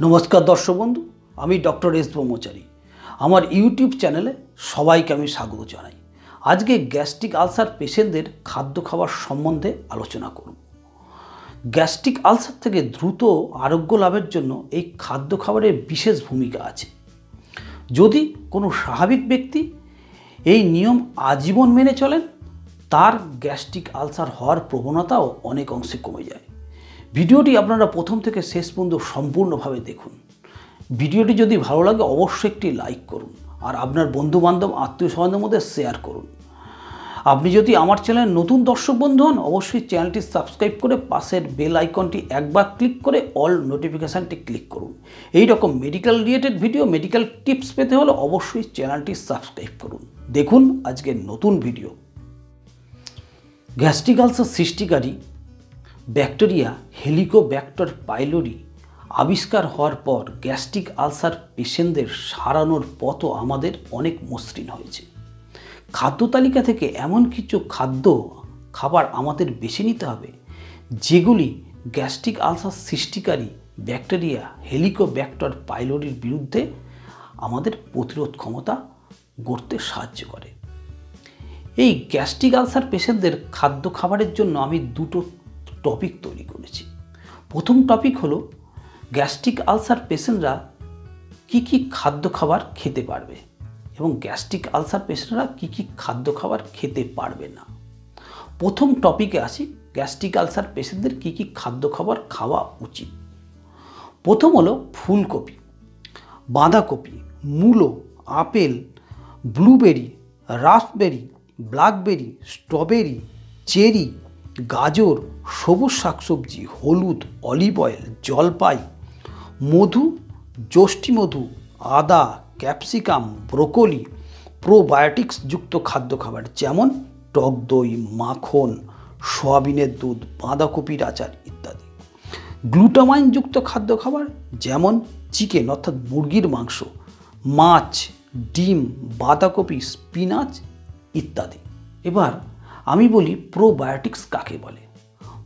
নমস্কার দর্শক বন্ধু, আমি ডক্টর এস ব্রহ্মচারী। আমার ইউটিউব চ্যানেলে সবাইকে আমি স্বাগত জানাই। আজকে গ্যাস্ট্রিক আলসার পেশেন্টদের খাদ্য খাবার সম্বন্ধে আলোচনা করব। গ্যাস্ট্রিক আলসার থেকে দ্রুত আরোগ্য লাভের জন্য এই খাদ্য খাবারের বিশেষ ভূমিকা আছে। যদি কোনো স্বাভাবিক ব্যক্তি এই নিয়ম আজীবন মেনে চলেন, তার গ্যাস্ট্রিক আলসার হওয়ার প্রবণতাও অনেক অংশে কমে যায়। ভিডিওটি আপনারা প্রথম থেকে শেষ পর্যন্ত সম্পূর্ণভাবে দেখুন। ভিডিওটি যদি ভালো লাগে, অবশ্যই একটি লাইক করুন আর আপনার বন্ধু বান্ধব আত্মীয় স্বজনদের মধ্যে শেয়ার করুন। আপনি যদি আমার চ্যানেলের নতুন দর্শক বন্ধু হন, অবশ্যই চ্যানেলটি সাবস্ক্রাইব করে পাশের বেল আইকনটি একবার ক্লিক করে অল নোটিফিকেশানটি ক্লিক করুন। এই রকম medical related video medical tips পেতে হলে অবশ্যই চ্যানেলটি সাবস্ক্রাইব করুন। দেখুন আজকের নতুন ভিডিও গ্যাস্ট্রিক আলসার সৃষ্টিকারী ব্যাকটেরিয়া হেলিকোব্যাক্টর পাইলোরি আবিষ্কার হওয়ার পর গ্যাস্ট্রিক আলসার পেশেন্টদের সারানোর পথও আমাদের অনেক মসৃণ হয়েছে। খাদ্য তালিকা থেকে এমন কিছু খাদ্য, খাবার আমাদের বেছে নিতে হবে, যেগুলি গ্যাস্ট্রিক আলসার সৃষ্টিকারী ব্যাকটেরিয়া হেলিকোব্যাক্টর পাইলোরির বিরুদ্ধে আমাদের প্রতিরোধ ক্ষমতা গড়তে সাহায্য করে। এই গ্যাস্ট্রিক আলসার পেশেন্টদের খাদ্য খাবারের জন্য আমি দুটো টপিক তৈরি করেছি। প্রথম টপিক হলো গ্যাস্ট্রিক আলসার পেশেন্টরা কী কী খাদ্য খাবার খেতে পারবে এবং গ্যাস্ট্রিক আলসার পেশেন্টরা কী কী খাদ্য খাবার খেতে পারবে না। প্রথম টপিকে আসি গ্যাস্ট্রিক আলসার পেশেন্টদের কী কী খাদ্য খাবার খাওয়া উচিত। প্রথম হলো ফুলকপি, বাঁধাকপি, মূলো, apple, blueberry, raspberry, blackberry, strawberry, cherry গাজর, সবুজ শাকসবজি, হলুদ, অলিভ অয়েল, জলপাই, মধু যষ্টি মধু, আদা, ক্যাপসিকাম, ব্রোকলি, প্রোবায়োটিক্স যুক্ত খাদ্য খাবার যেমন টক দই, মাখন, সয়াবিনের দুধ, বাঁধাকপির আচার ইত্যাদি। গ্লুটামাইনযুক্ত খাদ্য খাবার যেমন চিকেন অর্থাৎ মুরগির মাংস, মাছ, ডিম, বাঁধাকপি, স্পিনাচ ইত্যাদি। এবার আমি বলি প্রোবায়োটিক্স কাকে বলে?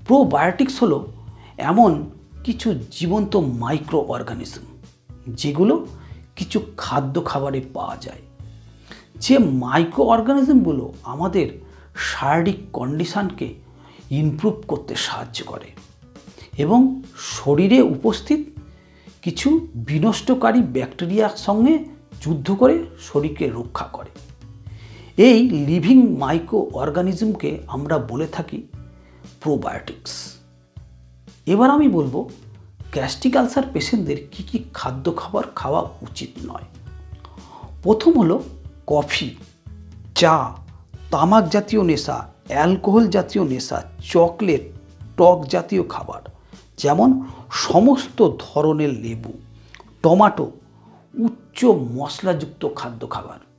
প্রোবায়োটিক্স হলো এমন কিছু জীবন্ত মাইক্রো অর্গানিজম যেগুলো কিছু খাদ্য খাবারে পাওয়া যায়। যে মাইক্রো অর্গানিজমগুলো আমাদের শারীরিক কন্ডিশানকে ইমপ্রুভ করতে সাহায্য করে এবং শরীরে উপস্থিত কিছু বিনষ্টকারী ব্যাকটেরিয়ার সঙ্গে যুদ্ধ করে শরীরকে রক্ষা করে। এই লিভিং মাইক্রো অর্গানিজমকে আমরা বলে থাকি প্রোবায়োটিক্স এবার আমি বলব গ্যাস্ট্রিক আলসার পেশেন্টদের কী কী খাদ্য খাবার খাওয়া উচিত নয়? প্রথম হলো কফি, চা, তামাক জাতীয় নেশা, অ্যালকোহল জাতীয় নেশা, চকলেট, টক জাতীয় খাবার, যেমন সমস্ত ধরনের লেবু, টমাটো, উচ্চ মশলাযুক্ত খাদ্য খাবার।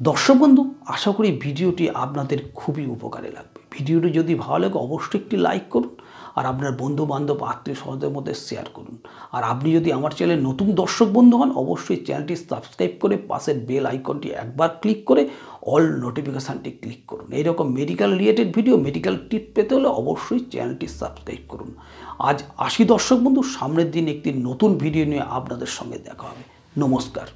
দর্শক বন্ধু, আশা করি ভিডিওটি আপনাদের খুবই উপকারে লাগবে। ভিডিওটি যদি ভালো লাগে, অবশ্যই একটি লাইক করুন আর আপনার বন্ধু বান্ধব আত্মীয় স্বজনদের মধ্যে শেয়ার করুন। আর আপনি যদি আমার চ্যানেলে নতুন দর্শক বন্ধু হন, অবশ্যই চ্যানেলটি সাবস্ক্রাইব করে পাশের বেল আইকনটি একবার ক্লিক করে অল নোটিফিকেশানটি ক্লিক করুন। এইরকম medical related video medical tip পেতে হলে অবশ্যই চ্যানেলটি সাবস্ক্রাইব করুন। আজ আশি দর্শক বন্ধু, সামনের দিন একটি নতুন ভিডিও নিয়ে আপনাদের সঙ্গে দেখা হবে। নমস্কার।